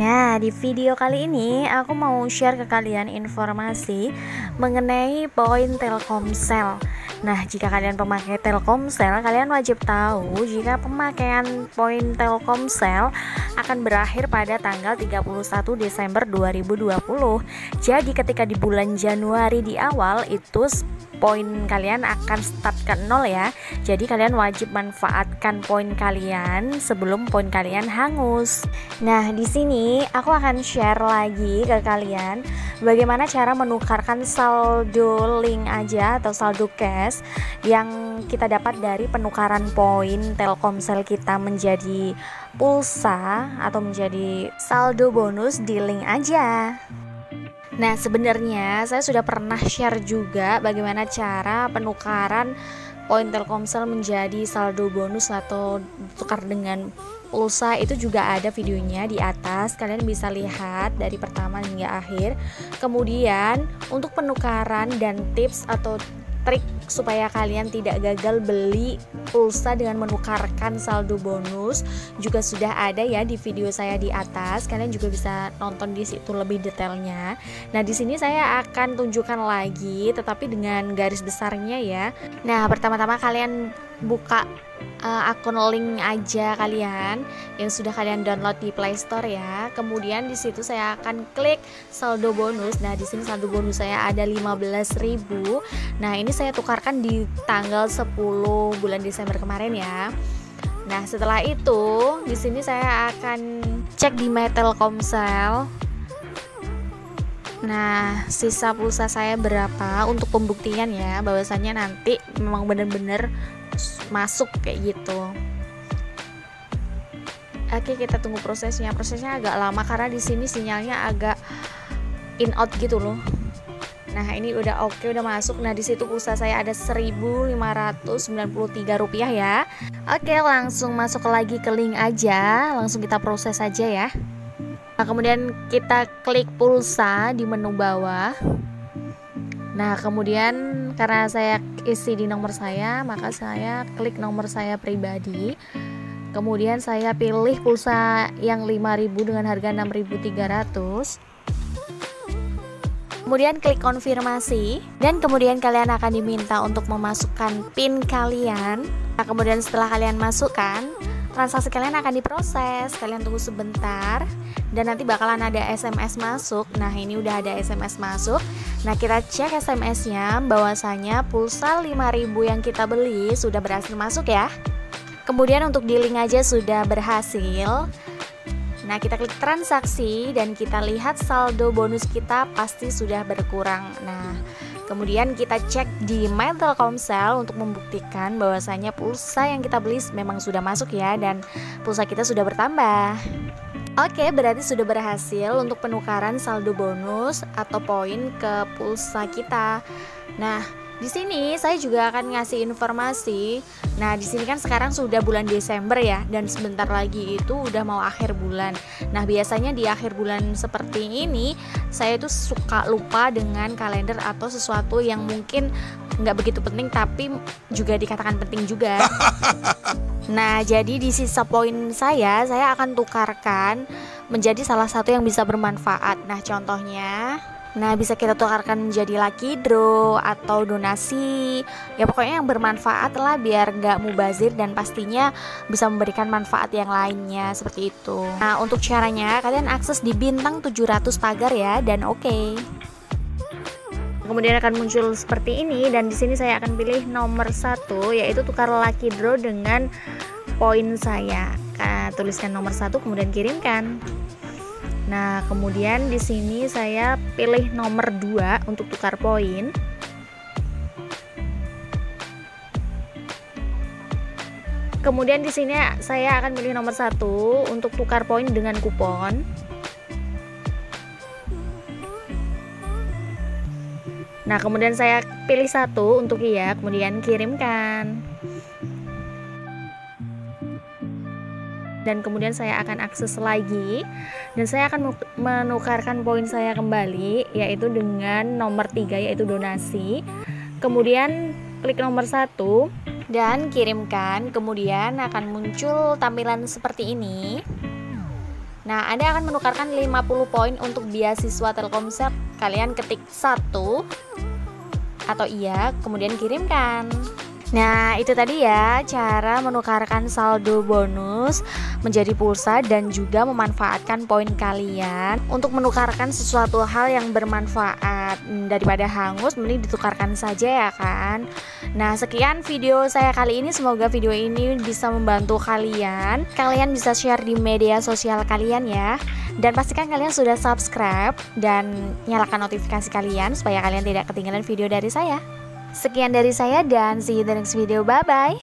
Nah, di video kali ini aku mau share ke kalian informasi mengenai poin Telkomsel. Nah, jika kalian pemakai Telkomsel, kalian wajib tahu jika pemakaian poin Telkomsel akan berakhir pada tanggal 31 Desember 2020. Jadi ketika di bulan Januari di awal itu poin kalian akan start ke nol ya. Jadi kalian wajib manfaatkan poin kalian sebelum poin kalian hangus. Nah, di sini aku akan share lagi ke kalian bagaimana cara menukarkan saldo link aja atau saldo cash yang kita dapat dari penukaran poin Telkomsel kita menjadi pulsa atau menjadi saldo bonus di link aja. Nah, sebenarnya saya sudah pernah share juga bagaimana cara penukaran poin Telkomsel menjadi saldo bonus atau tukar dengan pulsa. Itu juga ada videonya di atas. Kalian bisa lihat dari pertama hingga akhir. Kemudian untuk penukaran dan tips atau trik supaya kalian tidak gagal beli pulsa dengan menukarkan saldo bonus juga sudah ada ya di video saya di atas. Kalian juga bisa nonton di situ lebih detailnya. Nah, di sini saya akan tunjukkan lagi tetapi dengan garis besarnya ya. Nah, pertama-tama kalian buka uh, akun link aja kalian yang sudah kalian download di Play Store ya. Kemudian di situ saya akan klik saldo bonus. Nah, di sini saldo bonus saya ada 15.000. Nah, ini saya tukarkan di tanggal 10 bulan Desember kemarin ya. Nah, setelah itu di sini saya akan cek di My Telkomsel. Nah, sisa pulsa saya berapa untuk pembuktian ya, bahwasannya nanti memang benar-benar masuk kayak gitu. Oke kita tunggu prosesnya. Prosesnya agak lama karena di sini sinyalnya agak in out gitu loh. Nah ini udah oke udah masuk. Nah di situ pulsa saya ada 1593 rupiah ya. Oke langsung masuk lagi ke link aja. Langsung kita proses aja ya Nah kemudian kita klik pulsa di menu bawah Nah, kemudian karena saya isi di nomor saya, maka saya klik nomor saya pribadi. Kemudian saya pilih pulsa yang 5000 dengan harga 6300. Kemudian klik konfirmasi dan kemudian kalian akan diminta untuk memasukkan PIN kalian. Nah, kemudian setelah kalian masukkan, transaksi kalian akan diproses. Kalian tunggu sebentar dan nanti bakalan ada SMS masuk. Nah, ini udah ada SMS masuk. Nah, kita cek SMS-nya bahwasanya pulsa 5000 yang kita beli sudah berhasil masuk ya. Kemudian untuk di link aja sudah berhasil. Nah, kita klik transaksi dan kita lihat saldo bonus kita pasti sudah berkurang. Nah, kemudian kita cek di My Telkomsel untuk membuktikan bahwasanya pulsa yang kita beli memang sudah masuk ya dan pulsa kita sudah bertambah. Oke, berarti sudah berhasil untuk penukaran saldo bonus atau poin ke pulsa kita. Nah, di sini saya juga akan ngasih informasi. Nah, di sini kan sekarang sudah bulan Desember ya dan sebentar lagi itu udah mau akhir bulan. Nah, biasanya di akhir bulan seperti ini saya itu suka lupa dengan kalender atau sesuatu yang mungkin nggak begitu penting tapi juga dikatakan penting juga. Nah, jadi di sisa poin saya saya akan tukarkan menjadi salah satu yang bisa bermanfaat. Nah, contohnya Nah, bisa kita tukarkan menjadi lucky draw atau donasi. Ya pokoknya yang bermanfaat lah biar nggak mubazir dan pastinya bisa memberikan manfaat yang lainnya seperti itu. Nah, untuk caranya kalian akses di bintang 700 pagar ya dan oke. Okay. Kemudian akan muncul seperti ini dan di sini saya akan pilih nomor satu yaitu tukar lucky draw dengan poin saya. Nah, tuliskan nomor satu kemudian kirimkan. Nah, kemudian di sini saya pilih nomor 2 untuk tukar poin. Kemudian di sini saya akan pilih nomor satu untuk tukar poin dengan kupon. Nah, kemudian saya pilih satu untuk iya, kemudian kirimkan. Dan kemudian saya akan akses lagi. Dan saya akan menukarkan poin saya kembali yaitu dengan nomor 3 yaitu donasi. Kemudian klik nomor satu. Dan kirimkan. Kemudian akan muncul tampilan seperti ini. Nah, Anda akan menukarkan 50 poin untuk beasiswa Telkomsel. Kalian ketik satu atau iya, kemudian kirimkan. Nah, itu tadi ya cara menukarkan saldo bonus menjadi pulsa dan juga memanfaatkan poin kalian untuk menukarkan sesuatu hal yang bermanfaat. Hmm, daripada hangus, mending ditukarkan saja ya kan. Nah, sekian video saya kali ini. Semoga video ini bisa membantu kalian. Kalian bisa share di media sosial kalian ya. Dan pastikan kalian sudah subscribe dan nyalakan notifikasi kalian supaya kalian tidak ketinggalan video dari saya. Sekian dari saya dan see you the next video. Bye-bye.